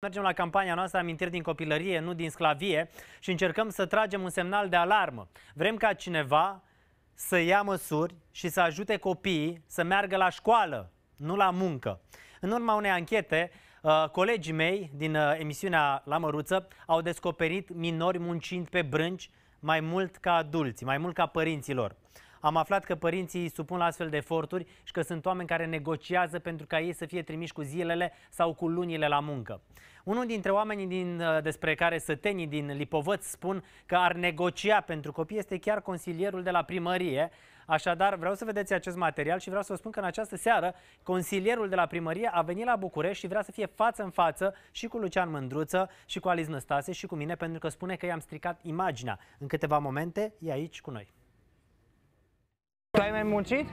Mergem la campania noastră Amintiri din copilărie, nu din sclavie și încercăm să tragem un semnal de alarmă. Vrem ca cineva să ia măsuri și să ajute copiii să meargă la școală, nu la muncă. În urma unei anchete, uh, colegii mei din uh, emisiunea La Măruță au descoperit minori muncind pe brânci mai mult ca adulți, mai mult ca părinților. Am aflat că părinții îi supun la astfel de eforturi și că sunt oameni care negociază pentru ca ei să fie trimiși cu zilele sau cu lunile la muncă. Unul dintre oamenii din, uh, despre care sătenii din Lipovăț spun că ar negocia pentru copii este chiar consilierul de la primărie. Așadar, vreau să vedeți acest material și vreau să vă spun că în această seară consilierul de la primărie a venit la București și vrea să fie față în față și cu Lucian Mândruță și cu Alice Năstase și cu mine pentru că spune că i-am stricat imaginea. În câteva momente e aici cu noi. Tu ai mai muncit?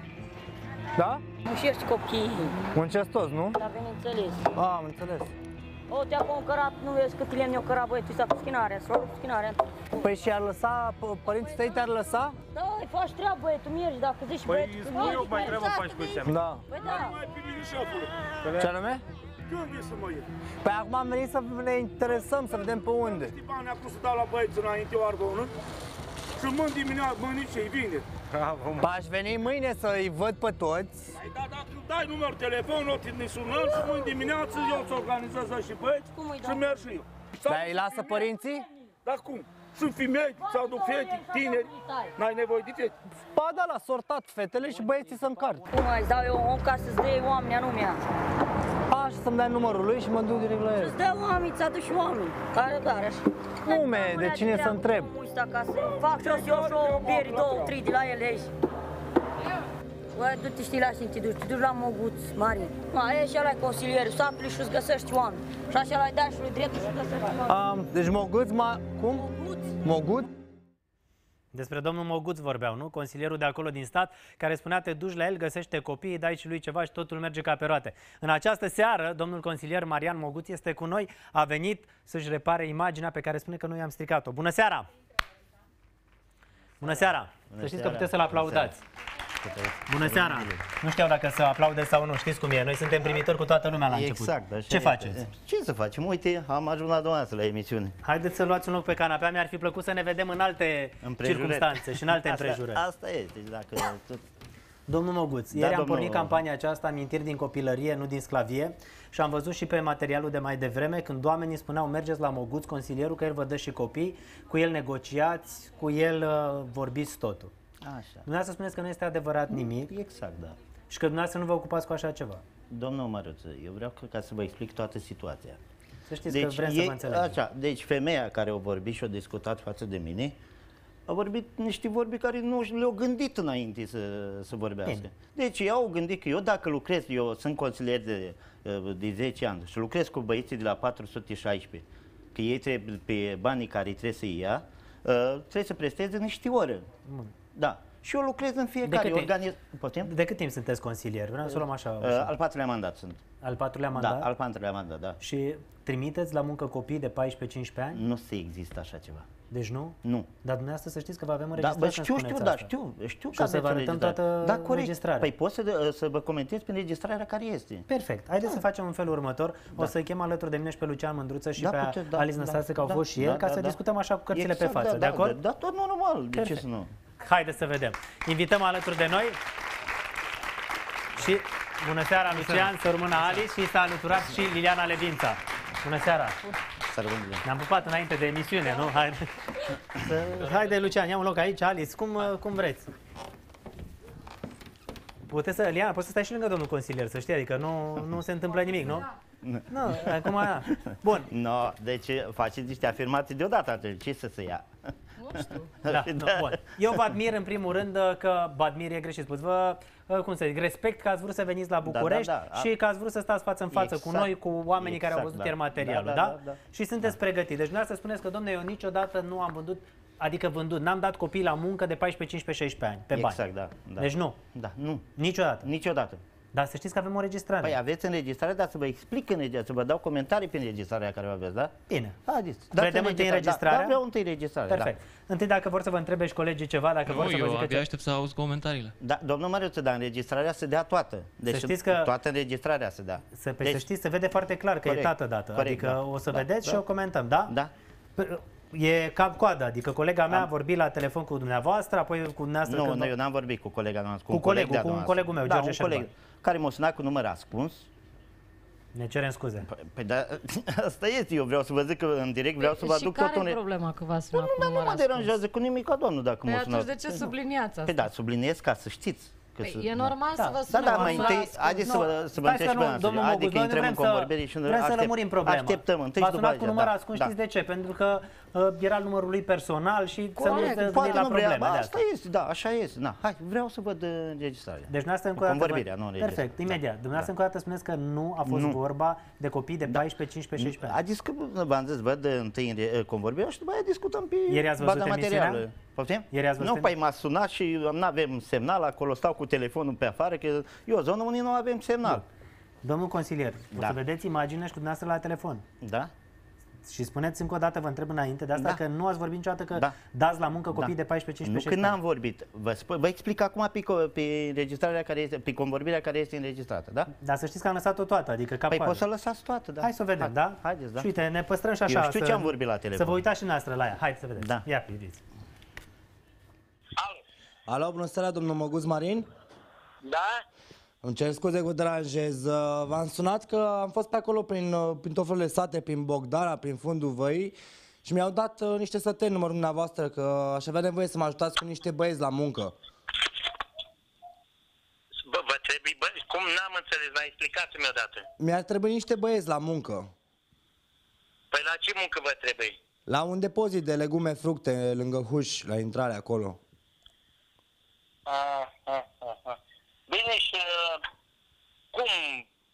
Da? Mușești copiii, Muncesc toți, nu? dar bineînțeles. A, am înțeles. O, te acum cărat, nu vezi cât lemn eu cărat, băi, tu s-a cu schinarea, să cu schinarea. Păi și ar lăsa, p- părinții tăi te-ar lăsa? Da, îi faci treabă, băi, tu mergi, dacă zici, Păi băi, îți tu spun eu mergi, mai băi. treabă faci cu ăștia. Da. Păi da, Mai primit șefule. Ce anume? Când e să mă iei? Păi acum am venit să ne interesăm, să vedem pe unde. Știi bani acum să dau la băieți înainte o ardă unul? Și mâini dimineața, mâini ce-i vine. Păi aș veni mâine să-i văd pe toți. Păi da, dacă îmi dai numărul telefon, o ne sunăm și mâini dimineață eu să organizez și băieți Cum îi și dau? merg și eu. Sau Dar îi lasă părinții? Dar cum? Sunt femei sau aduc fete, tineri. N-ai nevoie de fete. Ba da, la sortat fetele și băieții să încarc. cum îți dau eu om ca să-ți dea oameni anume. A, și să-mi dai numărul lui și mă duc direct la el. Îți dă oameni, ți aduci oameni. Care care așa. Nume, de cine să întreb? Uite acasă, fac jos eu și o beri, două, trei de la ele aici. Bă, du-te știi la cine te duci, te duci la Moguț, Marin. Ma, e și ăla consilier, satului și îți găsești oameni. Și așa l-ai dat și lui dreptul și îți găsești oameni. Am, deci Moguț, ma, cum? Moguț. Moguț? Despre domnul Moguț vorbeau, nu? Consilierul de acolo din stat, care spunea, te duci la el, găsește copiii, dai și lui ceva și totul merge ca pe roate. În această seară, domnul consilier Marian Moguț este cu noi, a venit să-și repare imaginea pe care spune că noi am stricat-o. Bună seara! Bună seara! să știți că puteți să-l aplaudați. Bună seara! Nu știu dacă să aplaude sau nu, știți cum e. Noi suntem primitori cu toată lumea la început. Exact, așa Ce este. faceți? Ce să facem? Uite, am ajuns la dumneavoastră la emisiune. Haideți să luați un loc pe canapea, mi-ar fi plăcut să ne vedem în alte Împrejurări. circunstanțe și în alte asta, împrejurări. Asta e, deci dacă tot... Domnul Moguț, Da, ieri am domnul- pornit campania aceasta Amintiri din copilărie, nu din sclavie și am văzut și pe materialul de mai devreme când oamenii spuneau mergeți la Moguț, consilierul, că el vă dă și copii, cu el negociați, cu el uh, vorbiți totul. Așa. Dumneavoastră spuneți că nu este adevărat nimic Exact, da. și că dumneavoastră nu vă ocupați cu așa ceva. Domnul Măruță, eu vreau ca, ca să vă explic toată situația. Să știți că vrem să vă înțelegem. așa, deci femeia care a vorbit și a discutat față de mine, a vorbit niște vorbi care nu și le-au gândit înainte să, să vorbească. Bine. Deci eu au gândit că eu dacă lucrez, eu sunt consilier de, de 10 ani și lucrez cu băieții de la 416, că ei trebuie, pe banii care trebuie să ia, uh, trebuie să presteze niște ore. Bun. Da. Și eu lucrez în fiecare câte- organiz... Putem? De cât timp sunteți consilier? Vreau să luăm așa, Uh, așa. al patrulea mandat sunt. al patrulea mandat. Da, al patrulea mandat, da. Și trimiteți la muncă copii de 14-15 ani? Nu se există așa ceva. Deci nu? Nu. Dar dumneavoastră să știți că vă avem Da, înregistrat bă, când știu, știu, spuneți da, asta. știu, știu Și o să vă aveți arătăm înregistrare. toată da, corect. înregistrarea. Păi pot să, să vă comentez pe înregistrarea care este. Perfect. Haideți să facem în felul următor. O să chem alături de mine și pe Lucian Mândruță și Da, pe puteți, da, Alice da, Năstase, că au da, fost și da, el, ca da, să da. discutăm așa cu cărțile Exact, pe față. da, de da, acord? Da, da, tot normal, de Perfect. ce să nu? Haideți să vedem. Invităm alături de noi și bună seara Lucian, să rămână Alice și s-a alăturat și Liliana Levința. Bună seara! Să rămână bine. Ne-am pupat înainte de emisiune, nu? Haide, să, haide Lucian, ia un loc aici, Alice, cum, uh, cum vreți. Puteți să, Liana, poți să stai și lângă domnul consilier, să știi, adică nu, nu se întâmplă nimic, nu? Nu, acum, bun, No, deci faceți niște afirmații deodată, atunci ce să se ia? Da, nu, bun. Eu vă admir în primul rând uh, că vă admir e greșit spus. Vă, uh, cum să zic, respect că ați vrut să veniți la București da, da. și că ați vrut să stați față în față cu Exact. noi, cu oamenii care au Exact, văzut da. ieri materialul, da, Da, da, da, da. Și sunteți pregătiți. Deci dumneavoastră spuneți că, domne, eu niciodată nu am vândut, adică vândut, n-am dat copii la muncă de 14, 15, 16 ani, pe bani. Exact, da, da. Deci nu, Da, nu. niciodată. Niciodată. Dar să știți că avem o registrare. Păi aveți înregistrare, dar să vă explic înregistrarea, să vă dau comentarii pe înregistrarea care o aveți, da? Bine. Haideți. Vedem întâi înregistrarea? Da, da, vreau întâi înregistrarea, Perfect. Întâi dacă vor să vă întrebe și colegii ceva, dacă vor Nu, să vă eu zică abia ce... aștept să auzi comentariile. Da, da domnul Mariuță, dar înregistrarea se dea toată. Deci știți că- toată înregistrarea se dea. Să, pe deci, să știți, se vede foarte clar că Corect, e tată dată. corect, adică da. o să Da, vedeți da. și o comentăm, da? Da. P- E cap coadă, adică colega mea a vorbit la telefon cu dumneavoastră, apoi cu dumneavoastră Nu, când... nu, eu n-am vorbit cu colega noastră, cu, Cu un coleg colegul, de-a cu un dumneavoastră. colegul meu, da, George un coleg Șerban. care m-a sunat cu număr ascuns. Ne cerem scuze. Păi, Păi da, asta este, eu vreau să vă zic că în direct vreau să vă și aduc care totul. e în- problema că v-a Nu, sunat cu nu, nu număr mă ascuns? deranjează cu nimic, domnul, dacă Păi mă atunci sunați. de ce subliniați asta? Păi da, subliniez ca să știți. Că Păi, să- e normal Da. să vă Da, sune da, cu mai număr întâi, ascuns. haideți să vă, să vă Stai întreb și pe nu, noastră. domnul Adică Moguț, noi nu intrăm vrem în să- convorbire și nu vrem să aștept- lămurim problema. Așteptăm întâi V-a și după sunat cu aceea, număr da, ascuns, da. știți de ce? Pentru că uh, era numărul lui personal și să nu Corect, se Poate la nu vrea, probleme ba, de asta asta. este, da, așa este. Na, hai, vreau să văd uh, înregistrarea. Deci dumneavoastră încă o dată... Convorbirea, vă- nu înregistrarea. Perfect, imediat. Dumneavoastră încă o dată spuneți că nu a fost Nu. vorba de copii de 14, 15, 16 ani. A discut, v-am zis, văd uh, întâi în re- convorbirea și după aia discutăm pe Ieri ați văzut baza emisiunea? Materială. Poftim? Ieri ați văzut Nu, păi m-a sunat și nu avem semnal, acolo stau cu telefonul pe afară, că e o zonă unde nu avem semnal. Domnul consilier, o Da. să vedeți imagine și cu dumneavoastră la telefon. Da? Și spuneți încă o dată, vă întreb înainte de asta, Da. că nu ați vorbit niciodată că Da. dați la muncă copii Da. de 14, 15, Nu că 16 n-am vorbit. Vă, spun, vă explic acum pe, co- pe înregistrarea care este, pe convorbirea care este înregistrată, da? Dar să știți că am lăsat-o toată, adică cap Păi coadă. poți să lăsați toată, da. Hai să o vedem, Hai, da? Haideți, da. Și uite, ne păstrăm și așa. Eu știu să, ce am vorbit la telefon. Să vă uitați și noastră la ea. Hai să vedeți. Da. Ia priviți. Alo, bună seara, domnul Măguț Marin? Da? Îmi cer scuze că deranjez. Uh, V-am sunat că am fost pe acolo prin, uh, prin tot felul de sate, prin Bogdana, prin fundul văii și mi-au dat uh, niște săteni numărul dumneavoastră că aș avea nevoie să mă ajutați cu niște băieți la muncă. Bă, vă trebuie, bă, cum n-am înțeles, mai explicați-mi odată. Mi-ar trebui niște băieți la muncă. Păi la ce muncă vă trebuie? La un depozit de legume, fructe, lângă huș, la intrare acolo. A, a, a, a. Bine și uh, cum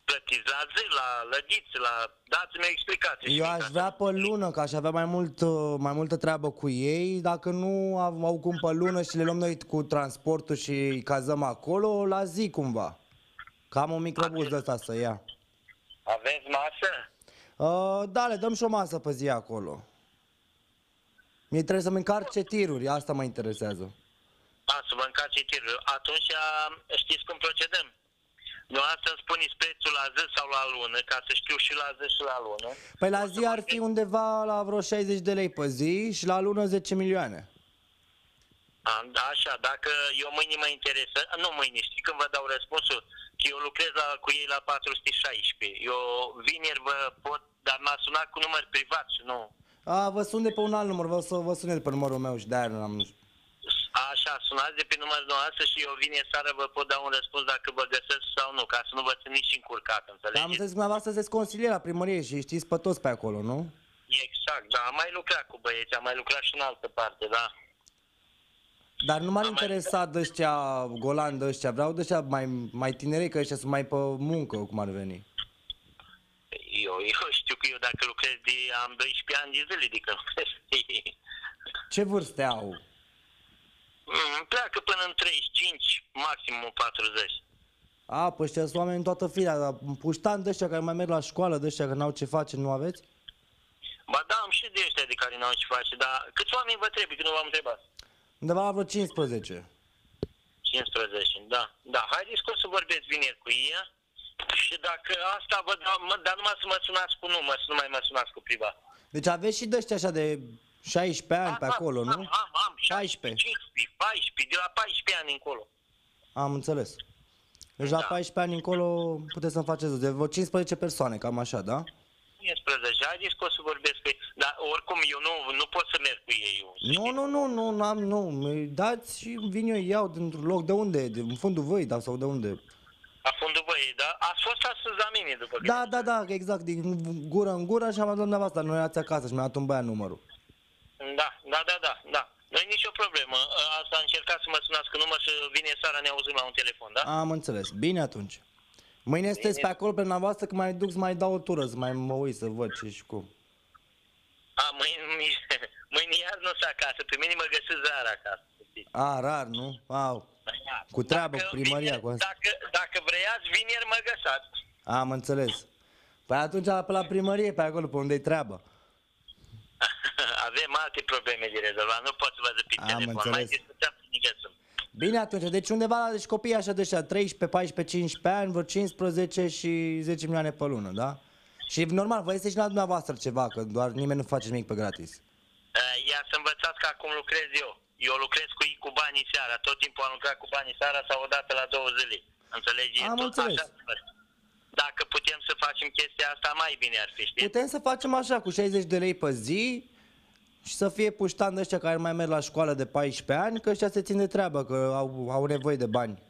plătiți? La zi, la lădiți, la... Dați-mi o explicație. și Eu mie, aș ca vrea pe lună, că aș avea mai, mult, uh, mai multă treabă cu ei. Dacă nu au au cum pe lună și le luăm noi cu transportul și îi cazăm acolo, la zi cumva. Cam un microbus de ăsta să ia. să- Aveți masă? Uh, da, le dăm și o masă pe zi acolo. Mie trebuie să-mi încarce tiruri, asta mă interesează. A, să vă încați tirul. Atunci a, știți cum procedăm? Dumneavoastră îmi spuneți prețul la zi sau la lună, ca să știu și la zi și la lună. Păi la zi ar fi undeva la vreo 60 de lei pe zi și la lună 10 milioane. A, da, așa, dacă eu mâine mă interesă, nu mâine, știi când vă dau răspunsul? Că eu lucrez la, cu ei la 416. Eu vineri vă pot, dar m-a sunat cu număr privat și nu. A, vă sun de pe un alt număr, vă să vă sunez pe numărul meu și de-aia nu am... Așa, sunați de pe numărul noastră și eu vine seară vă pot da un răspuns dacă vă găsesc sau nu, ca să nu vă țineți și încurcat, Dar am înțelegeți? înțeles că dumneavoastră sunteți consilier la primărie și știți pe toți pe acolo, nu? Exact, da, am mai lucrat cu băieți, am mai lucrat și în altă parte, da. Dar nu m-ar interesa de ăștia golan de ăștia, vreau de ăștia mai, mai tinerei, că ăștia sunt mai pe muncă, cum ar veni. Eu, eu știu că eu dacă lucrez de, am 12 ani de zile de când lucrez. Ce vârste au? Mm, Pleacă până în 35, maximum 40. A, păi ăștia sunt oameni în toată firea, dar puștani de ăștia care mai merg la școală, de ăștia care n-au ce face, nu aveți? Ba da, am și de ăștia de care n-au ce face, dar câți oameni vă trebuie, că nu v-am întrebat? Undeva la vreo 15. 15, da. Da, haideți că o să vorbesc vineri cu ea și dacă asta vă dau, mă, dar numai să mă sunați cu număr, să nu mai mă sunați cu privat. Deci aveți și de ăștia așa de 16 ani pe Am, acolo, am, nu? Am, am, am, 16, 15, 14, de la 14 ani încolo. Am înțeles. Deci la Da. 14 ani încolo puteți să-mi faceți de vreo 15 persoane, cam așa, da? 15, haideți că o să vorbesc cu ei. Dar oricum eu nu, nu pot să merg cu ei. Eu, Nu, nu, nu, nu, nu am, nu, mi dați și vin eu, iau dintr-un loc, de unde? De, în fundul văi, da, sau de unde? La fundul băii, da? Ați fost astăzi la mine, după câte Da, da, da, exact, din gură în gură și am dat dumneavoastră, noi ați acasă și mi-a dat un băiat numărul. Da, da, da, da, da. Nu e nicio problemă. Asta încercați să mă sunați cu număr și vine seara ne auzim la un telefon, da? Am înțeles, bine atunci. Mâine sunteți pe acolo pe dumneavoastră că mai duc să mai dau o tură, să mai mă uit să văd ce și cum. A, mâine, mâine, mâine iar nu sunt acasă. Pe mine mă găsesc seara acasă. știți. A, rar, nu? Au. Cu treabă, cu primăria, vineri, cu asta. Dacă, dacă vreiați, vineri mă găsați. Am înțeles. Păi atunci pe la primărie, pe acolo, pe unde-i treabă. Avem alte probleme de rezolvat, nu pot să vă zic pe Am telefon. Mai înțeles. discutăm să ne găsim. Bine atunci, deci undeva la deci copiii așa de ăștia, 13, 14, 15 ani, vreo 15 și 10 milioane pe lună, da? Și normal, vă este și la dumneavoastră ceva, că doar nimeni nu face nimic pe gratis. Uh, Ia să învățați că acum lucrez eu. Eu lucrez cu ei cu banii seara. Tot timpul am lucrat cu banii seara sau o dată la două zile. Înțelegi? Am Tot înțeles. Așa. se face. Dacă putem să facem chestia asta, mai bine ar fi, știi? Putem să facem așa, cu 60 de lei pe zi și să fie puștan de ăștia care mai merg la școală de 14 ani, că ăștia se țin de treabă, că au, au nevoie de bani.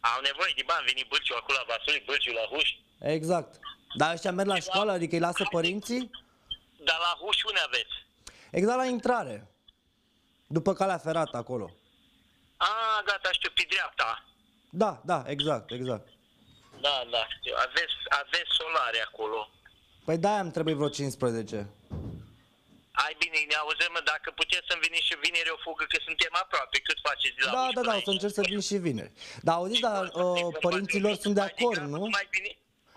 Au nevoie de bani, vine bâlciu acolo la Vasului, bâlciu la Huș. Exact. Dar ăștia merg la școală, adică îi lasă părinții? Dar la Huș unde aveți? Exact la intrare. După calea ferată acolo. A, gata, știu, pe dreapta. Da, da, exact, exact. Da, da, știu. Aveți, aveți solare acolo. Păi da, îmi trebuie vreo 15. Ai bine, ne auzim, mă, dacă puteți să-mi veniți și vineri o fugă, că suntem aproape. Cât faceți de la Da, Huș da, până da, o aici? să încerc să vin și vineri. Dar auziți, dar uh, părinților sunt de Mai acord, degrabă nu? Mai, veni,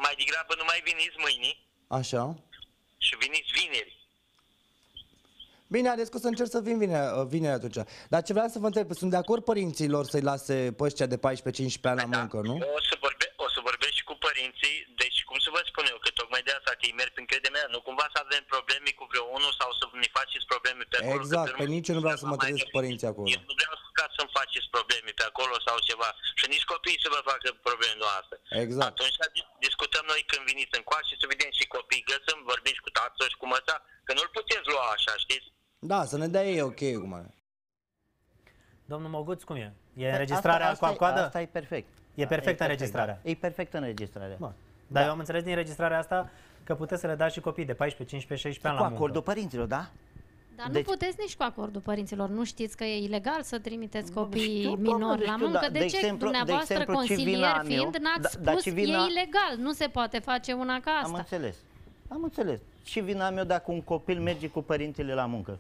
mai degrabă nu mai veniți mâine Așa. și veniți vineri. Bine, haideți că o să încerc să vin vineri, uh, vineri atunci. Dar ce vreau să vă întreb, sunt de acord părinților să-i lase pe ăștia de 14-15 ani la muncă, nu? O să, vorbe, o să vorbesc și cu părinții, deci cum să vă spun eu, că tocmai de asta că ei merg prin crede mea, nu cumva să avem probleme cu vreo unul sau să ne faceți probleme pe acolo. Exact, că pe nici eu nu vreau să mă mai trezesc cu părinții acolo. Eu nu vreau ca să-mi faceți probleme pe acolo sau ceva și nici copiii să vă facă probleme noastre. Exact. Atunci di- discutăm noi când veniți încoace să vedem și copiii găsăm, vorbim și cu tatăl și cu măta, că nu-l puteți lua așa, știți? Da, să ne dea ei ok cum e. Domnul Moguț, cum e? E înregistrarea asta, cu coadă? Asta e perfect. E Da, perfectă perfect, înregistrarea. da. E perfectă înregistrarea. Bun. Dar eu am înțeles din înregistrarea asta că puteți să le dați și copii de 14, 15, 16 ani Cu la muncă. acordul părinților, da? Dar Deci- nu puteți nici cu acordul părinților. Nu știți că e ilegal să trimiteți Nu, copiii știu, minori doamne, la știu, muncă? da, de, de ce exemplu- de dumneavoastră, exemplu, ce consilier vina am eu, fiind, n-ați da- spus dar ce vina- e ilegal, nu se poate face una ca Am asta. înțeles. Am înțeles. Și vina mea dacă un copil merge cu părintele la muncă.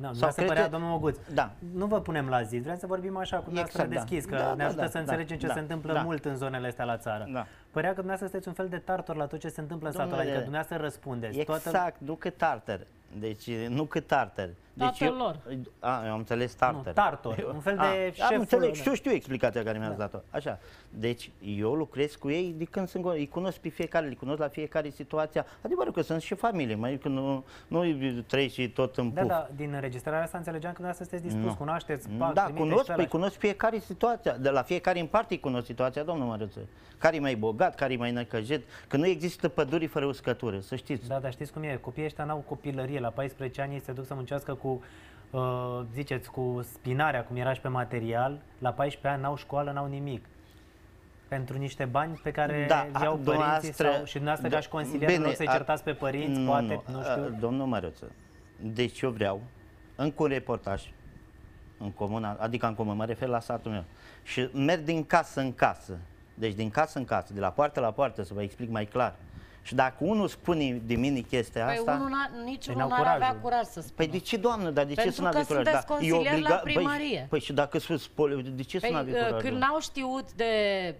Da, Sau să crede- părea, domnul Moguț. Da. Nu vă punem la zi, vrem să vorbim așa cu dumneavoastră Exact, da. deschis, că Da, ne da, ajută da, să da, înțelegem ce da, se întâmplă da. mult în zonele astea la țară. Da. Părea că dumneavoastră sunteți un fel de tartor la tot ce se întâmplă în satul, Domnule, adică dumneavoastră răspundeți. Exact, nu cât tartar. Deci nu cât tartar. Deci Tatăl eu, lor. A, eu am înțeles tartar. Nu, tartor, un fel de A, șeful- Am înțeles, știu, știu explicația care mi-ați dat-o. Așa. Deci eu lucrez cu ei de când sunt, îi cunosc pe fiecare, îi cunosc la fiecare situația. Adevărul că sunt și familie, mai că nu, nu trei și tot în Da, puf. da, din înregistrarea asta înțelegeam că dumneavoastră sunteți dispus, Nu. cunoașteți, pac, Da, trimiteți cunosc, pe ăla păi și- cunosc fiecare situația, de la fiecare în parte îi cunosc situația, domnul Mărâță. Care e mai bogat, care e mai năcăjet, că nu există păduri fără uscătură, să știți. Da, dar știți cum e? Copiii ăștia n-au copilărie. La 14 ani ei se duc să muncească cu, uh, ziceți, cu spinarea, cum era și pe material. La 14 ani n-au școală, n-au nimic. Pentru niște bani pe care Da, da, iau a, părinții dumneavoastră- sau, și dumneavoastră da, ca și consilier, bine, nu să-i a- certați pe părinți, poate, nu, a, știu. Domnul Mărâță, deci eu vreau, încă un reportaj, în comuna, adică în comună, mă refer la satul meu, și merg din casă în casă, deci din casă în casă, de la poartă la poartă, să vă explic mai clar. Și dacă unul spune de mine chestia Păi asta... unul n-a, niciunul n-au n-ar avea curajul. curaj să spună. Păi de ce, doamnă, dar de ce Pentru să nu că aveți curaj? sunteți Da, e consilier la obliga- primărie. Păi, păi și dacă sunt spoli, de ce să Păi, nu aveți uh, curaj? când n-au știut de,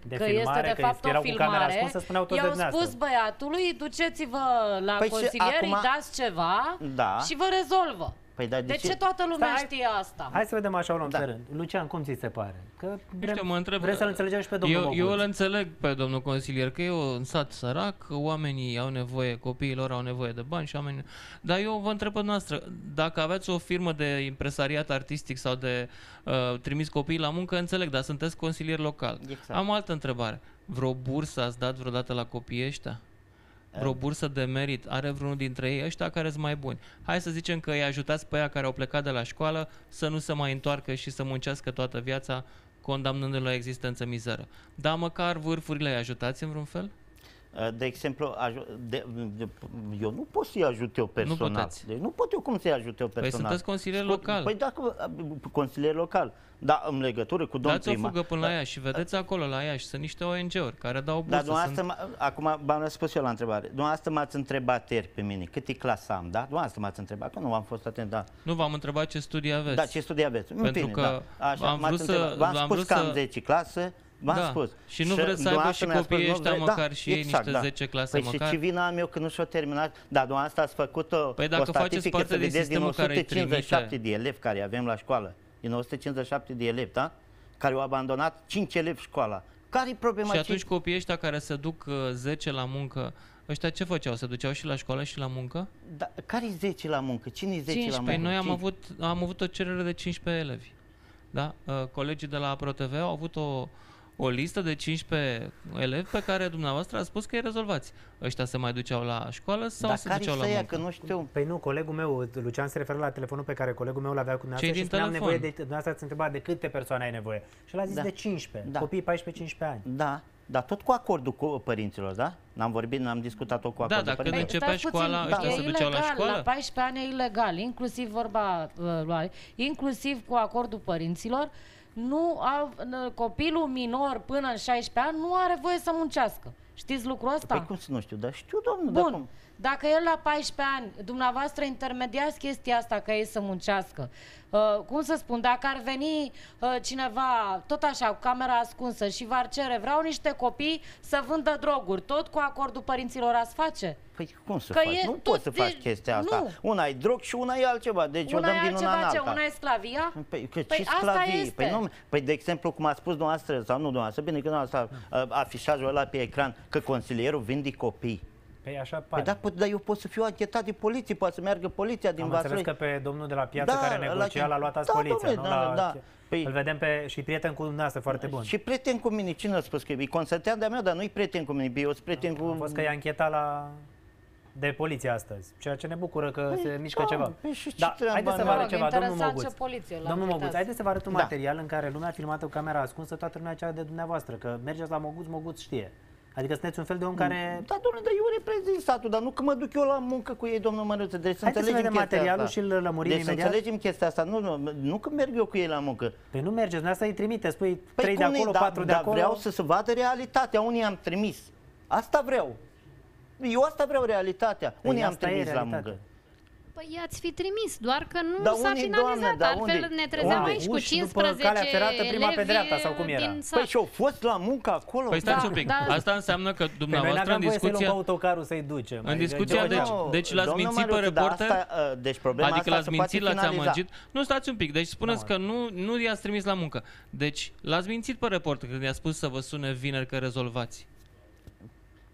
De că filmare, este de că fapt erau o cu camera filmare, ascunsă, spuneau tot de i-au dumneavoastră. spus băiatului, duceți-vă la Păi și consilier, îi acum- dați ceva Da. și vă rezolvă. Păi, dar de de ce- ce toată lumea Stai, știe asta? Hai să vedem așa o luăm Da. pe rând. Lucian, cum ți se pare? Că Nu știu, mă întreb... vrem să-l înțelegem și pe domnul eu, Boguț. eu îl înțeleg pe domnul consilier, că e un sat sărac, că oamenii au nevoie, copiii lor au nevoie de bani și oamenii... Dar eu vă întreb pe noastră, dacă aveți o firmă de impresariat artistic sau de uh, trimis copiii la muncă, înțeleg, dar sunteți consilier local. Exact. Am o altă întrebare. Vreo bursă ați dat vreodată la copiii ăștia? Vreo bursă de merit are vreunul dintre ei ăștia care sunt mai buni. Hai să zicem că îi ajutați pe aia care au plecat de la școală să nu se mai întoarcă și să muncească toată viața condamnându-l la existență mizeră. Dar măcar vârfurile îi ajutați în vreun fel? Uh, De exemplu, aju- de, de, eu nu pot să-i ajut eu personal. puteți. Deci nu pot eu cum să-i ajut eu personal. sunteți consilier Scot- local. Păi dacă, uh, consilier local, da, în legătură cu domnul Dați o primar. fugă până la Iași și vedeți acolo la Iași. Sunt niște ONG-uri care dau Dar bursă. dumneavoastră, Sunt... m- acum v-am răspuns eu la întrebare. Dumneavoastră m-ați întrebat ieri pe mine câte clase am, da? Dumneavoastră m-ați întrebat, că nu am fost atent, da. Nu v-am întrebat ce studii aveți. Da, ce studii aveți? În Pentru fine, că da. Așa, am m-ați vrut să- întrebat. V-am am spus vrut că am să- 10 clase, v-am Da. spus. Și nu vreți să aibă dumneavoastră și mi-a spus, copiii nu ăștia vrei- măcar și ei niște 10 clase păi măcar? și ce vină am eu că nu și-o terminat? Da, dumneavoastră ați făcut o, Păi dacă o faceți statistică parte să din vedeți din sistemul care îi 157 trimite. de elevi care avem la școală. Din 157 de elevi, da? Care au abandonat 5 elevi școala. Care-i problema? Și atunci Ce- copiii ăștia care se duc uh, 10 la muncă, ăștia ce făceau? Se duceau și la școală și la muncă? Da, care-i 10 la muncă? Cine-i 10 la 15. muncă? Păi noi am Cine- avut, am avut o cerere de 15 elevi. Da? Uh, Colegii de la ProTV au avut o, o listă de 15 elevi pe care dumneavoastră a spus că îi rezolvați. Ăștia se mai duceau la școală sau Dar se care duceau la să ia, muncă? că nu știu. Păi nu, colegul meu, Lucian se referă la telefonul pe care colegul meu l-avea cu dumneavoastră Cei și din spuneam telefon. nevoie de, dumneavoastră ați întrebat de câte persoane ai nevoie. Și el a zis Da. de 15, Da. copii 14-15 ani. Da, dar tot cu acordul cu părinților, da? N-am vorbit, n-am discutat-o cu Da, acordul dacă părinților. nu începea Stați școala, puțin, ăștia e se duceau la ilegal, școală? La 14 ani e ilegal, inclusiv vorba uh, luare, inclusiv cu acordul părinților, nu au, n- copilul minor până în 16 ani nu are voie să muncească. Știți lucrul ăsta? Păi cum să nu știu, dar știu, domnul, dar Bun. cum? Dacă el la 14 ani, dumneavoastră intermediați chestia asta ca ei să muncească, uh, cum să spun, dacă ar veni uh, cineva, tot așa, cu camera ascunsă și v-ar cere, vreau niște copii să vândă droguri, tot cu acordul părinților ați face? Păi cum să Că faci? e Nu tot poți să de- faci chestia asta. Nu. Una e drog și una e altceva. Deci o una dăm e din una în altceva ce? alta. Una e sclavia? Păi, că Păi ce asta sclavie? este. Păi, nu, păi de exemplu, cum a spus dumneavoastră, sau nu dumneavoastră, bine că dumneavoastră uh, afișajul ăla pe ecran, că consilierul vinde copii. Păi așa Păi pare. da, pot, dar eu pot să fiu anchetat de poliție, poate să meargă poliția din Am înțeles Vaslui. că pe domnul de la piață Da, care la negocia ce- l-a luat azi da, poliția, domnule, nu? da, La- da. Păi- Îl vedem pe, și prieten cu dumneavoastră foarte bun. Și prieten cu mine, cine a spus că e? E consătean de-a mea, dar nu-i prieten cu mine, eu sunt prieten cu... Am fost că i-a închetat la de poliție astăzi, ceea ce ne bucură că se mișcă da, ceva. păi și ce da, treabă haideți să am vă eu? arăt Mă rog, ceva, domnul interesant Moguț. ce poliție l-a Domnul Moguț, închetat. haideți să vă arăt un Da. material în care lumea filmată cu camera ascunsă, toată lumea cea de dumneavoastră, că mergeți la Moguț, Moguț știe. Adică sunteți un fel de om care... Da, domnule, dar eu reprezint statul, dar nu că mă duc eu la muncă cu ei, domnul Mărâță. Deci să Haideți să înțelegem vedem chestia materialul asta. și îl lămurim deci imediat. să înțelegem chestia asta. Nu, nu, nu că merg eu cu ei la muncă. Păi nu mergeți, dumneavoastră îi trimite, spui Păi trei de cum nu-i- acolo, da, patru de da, acolo. vreau să se vadă realitatea. Unii am trimis. Asta vreau. Eu asta vreau, realitatea. Păi Unii am asta e trimis la realitatea. muncă. Păi i-ați fi trimis, doar că nu Dar s-a unde, finalizat. doamne, dar Altfel unde? ne trezeam Unde? aici cu Uși după 15 calea ferată, prima pe elevi dreapta, sau cum era? din sat. Păi și-au fost la muncă acolo. Păi stați Da, un pic. da. Asta înseamnă că Păi noi dumneavoastră n-aveam în voie să-i luăm cu discuția... autocarul să-i ducem. În Adică discuția, ce deci, făceam? deci l-ați domnul mințit pe Măruță, dar reporter? Asta, uh, deci problema Adică asta l-ați se poate mințit, l-ați finaliza. amăgit. Nu, stați un pic. Deci spuneți că nu, nu i-ați trimis la muncă. Deci l-ați mințit pe reporter când i-a spus să vă sune vineri că rezolvați.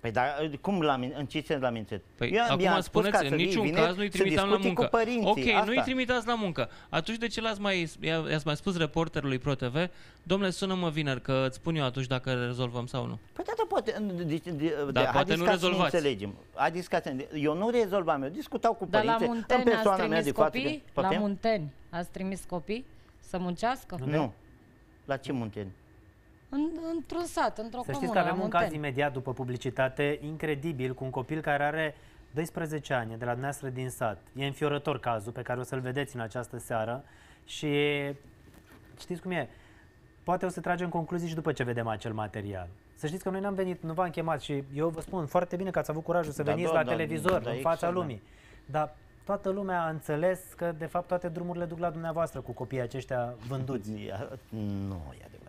Păi dar cum l-am, min- în ce sens l-am mințit? Păi Eu acum i-am spus spuneți, ca în să vii niciun vineri caz nu-i să trimiteam la discuti muncă. Cu părinții, ok, asta. nu-i trimitați la muncă. Atunci de ce l-ați mai, i-a- i-ați mai spus reporterului ProTV, domnule, sună-mă vineri, că îți spun eu atunci dacă rezolvăm sau nu. Păi da, da, poate, de, de, de, Dar de, poate haideți nu ca să ne rezolvați. înțelegem. Haideți ca să ne- Eu nu rezolvam, eu discutau cu Dar la părinții, în Munteni ați persoana mea trimis de față. copii? că- La Poftim? Munteni ați trimis copii să muncească? Nu. La ce munteni? În, într-un sat, într-o Să știți comună, că avem la un caz Munteni. imediat după publicitate incredibil cu un copil care are 12 ani, e de la dumneavoastră din sat. E înfiorător cazul pe care o să-l vedeți în această seară și știți cum e? Poate o să tragem concluzii și după ce vedem acel material. Să știți că noi n-am venit, nu v-am chemat și eu vă spun foarte bine că ați avut curajul să Da, veniți da, la da, televizor, da, în fața excelent. lumii. Dar toată lumea a înțeles că de fapt toate drumurile duc la dumneavoastră cu copiii aceștia vânduți. Ia- Nu e adevărat chestia.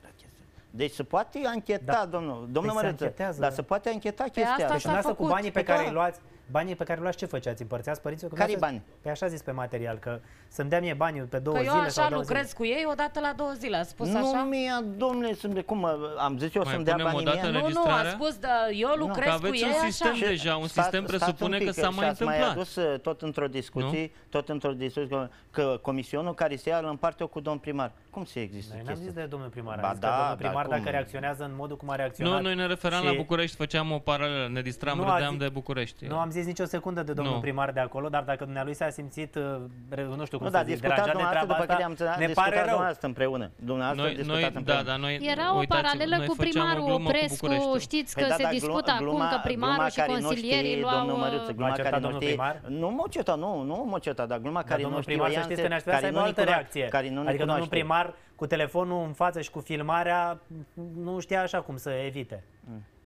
Deci se poate ancheta, Da. domnul, domnul Păi se Mărâță, anchetează. dar se poate ancheta chestia asta Deci asta. s-a dumneavoastră cu făcut. banii pe Păi care da. îi luați, banii pe care îi luați ce făceați? Împărțeați părinților? Că Care dumneavoastră- bani? Păi așa zis pe material, că să-mi dea mie banii pe două Că eu zile sau așa două lucrez zile. cu ei odată la două zile. A spus Nu așa? mi-a, domnule, sunt, cum uh, am zis eu Mai să-mi dea punem o banii dată mie? în Nu, nu, a Înregistrarea? spus, da, eu lucrez Că cu aveți ei un așa. sistem deja, un sistem Stați- stați presupune un pic, că s-a și mai ați mai întâmplat. adus uh, tot într-o discuție, tot într-o discuție că, că comisionul care se ia îl împarte eu cu domn primar. Cum să există Noi n-am chestia zis de domnul primar, Ba am zis că da, domnul dar primar cum? dacă reacționează în modul cum a reacționat. Nu, noi ne referam și la București, făceam o paralelă, ne distram, Nu a râdeam zi- de București. Nu am zis nicio secundă de domnul Nu. primar de acolo, dar dacă dumnealui s-a simțit, uh, re- nu știu cum Nu, să dar zic, discutați deranjat de dumneavoastră treaba după asta, care am înțeles, ne discutați pare rău. dumneavoastră împreună. Dumneavoastră Noi, discutați noi, împreună. da, dar noi, Era o uitați, paralelă noi cu făceam o primarul glumă cu Oprescu, Bucureștiul. știți că Păi da, se dar dispută glu- acum că primarul gluma și care nu consilierii știe, luau... Domnul Măruță, uh, gluma V-a certat care nu domnul știe, primar? Nu m-a certat, nu, nu m-a certat, dar gluma Dar care nu domnul știe primar, să Ianțe, știți că ne aștepta să care aibă nu o ne altă cunoaște, reacție. Care nu ne adică domnul cunoaște. primar cu telefonul în față și cu filmarea nu știa așa cum să evite.